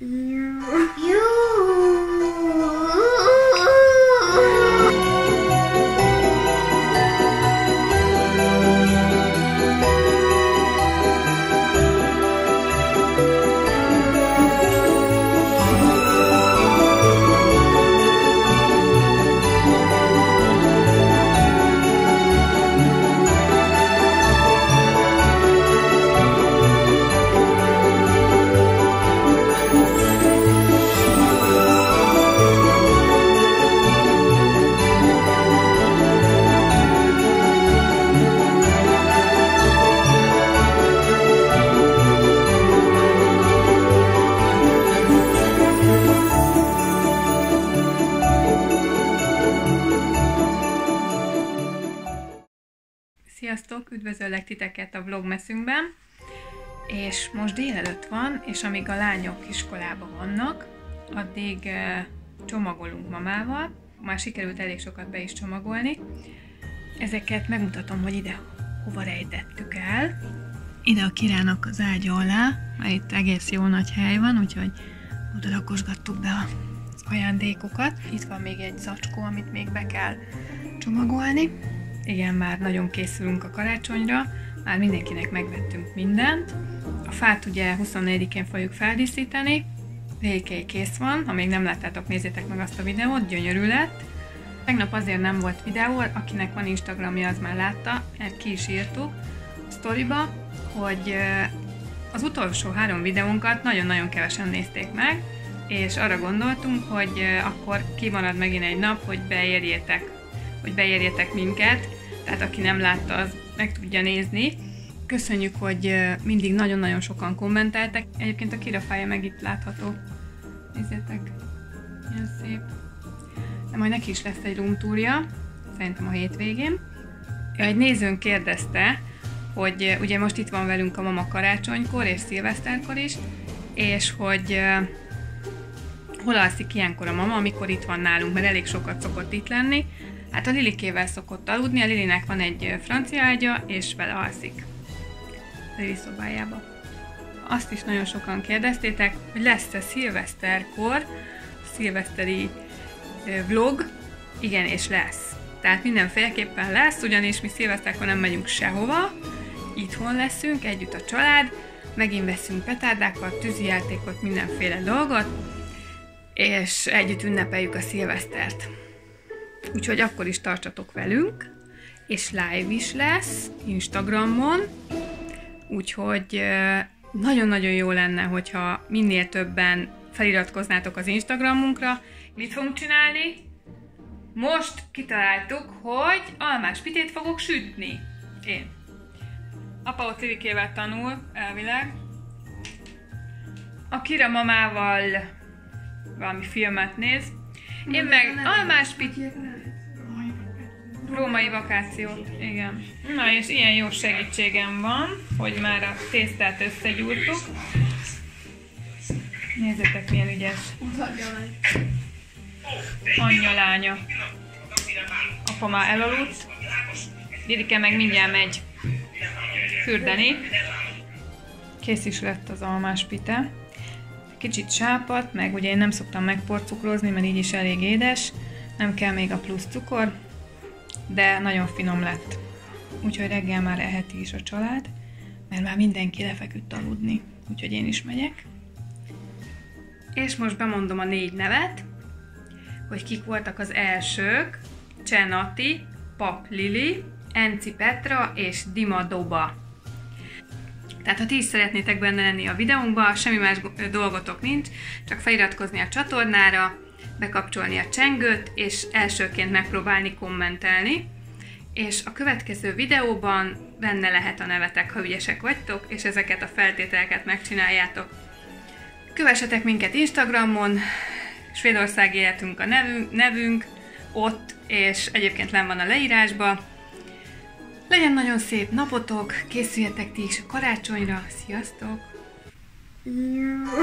Yeah. Sziasztok! Üdvözöllek titeket a vlogmeszünkben. És most délelőtt van, és amíg a lányok iskolában vannak, addig uh, csomagolunk mamával. Már sikerült elég sokat be is csomagolni. Ezeket megmutatom, hogy ide hova rejtettük el. Ide a kirának az ágya alá, mert itt egész jó nagy hely van, úgyhogy oda rakosgattuk be az ajándékokat. Itt van még egy zacskó, amit még be kell csomagolni igen, már nagyon készülünk a karácsonyra, már mindenkinek megvettünk mindent. A fát ugye 24-én fogjuk feldíszíteni, végkégy kész van, ha még nem láttátok, nézzétek meg azt a videót, gyönyörű lett. Tegnap azért nem volt videó, akinek van Instagramja, az már látta, mert ki is írtuk a sztoriba, hogy az utolsó három videónkat nagyon-nagyon kevesen nézték meg, és arra gondoltunk, hogy akkor kimarad megint egy nap, hogy beérjétek, hogy beérjetek minket, tehát aki nem látta, az meg tudja nézni. Köszönjük, hogy mindig nagyon-nagyon sokan kommenteltek. Egyébként a kirafája meg itt látható. Nézzétek, milyen szép. De majd neki is lesz egy roomtúrja, szerintem a hétvégén. Egy nézőnk kérdezte, hogy ugye most itt van velünk a mama karácsonykor és szilveszterkor is, és hogy hol alszik ilyenkor a mama, amikor itt van nálunk, mert elég sokat szokott itt lenni, Hát a Lilikével szokott aludni, a Lilinek van egy francia ágya, és vele alszik Lili szobájába. Azt is nagyon sokan kérdeztétek, hogy lesz-e szilveszterkor szilveszteri vlog. Igen, és lesz. Tehát mindenféleképpen lesz, ugyanis mi szilveszterkor nem megyünk sehova, itthon leszünk, együtt a család, megint veszünk petárdákat, tűzijátékot, mindenféle dolgot, és együtt ünnepeljük a szilvesztert. Úgyhogy akkor is tartsatok velünk, és live is lesz Instagramon, úgyhogy nagyon-nagyon jó lenne, hogyha minél többen feliratkoznátok az Instagramunkra. Mit fogunk csinálni? Most kitaláltuk, hogy almás pitét fogok sütni. Én. Apa ott Livikével tanul, elvileg. A Kira mamával valami filmet néz. Én meg almás pitét Római vakációt, igen. Na és ilyen jó segítségem van, hogy már a tésztát összegyúrtuk. Nézzétek milyen ügyes. Anyja lánya. Apa már elaludt. Lirike meg mindjárt megy fürdeni. Kész is lett az almás pite. Kicsit sápat, meg ugye én nem szoktam megporcukrozni, mert így is elég édes. Nem kell még a plusz cukor de nagyon finom lett. Úgyhogy reggel már eheti is a család, mert már mindenki lefeküdt aludni, úgyhogy én is megyek. És most bemondom a négy nevet, hogy kik voltak az elsők. Csenati, Pap Lili, Enci Petra és Dima Doba. Tehát ha ti is szeretnétek benne lenni a videónkban, semmi más dolgotok nincs, csak feliratkozni a csatornára, bekapcsolni a csengőt, és elsőként megpróbálni kommentelni, és a következő videóban benne lehet a nevetek, ha ügyesek vagytok, és ezeket a feltételeket megcsináljátok. Kövessetek minket Instagramon, Svédország életünk a nevünk, nevünk ott, és egyébként len van a leírásba. Legyen nagyon szép napotok, készüljetek ti is a karácsonyra, sziasztok! Jó.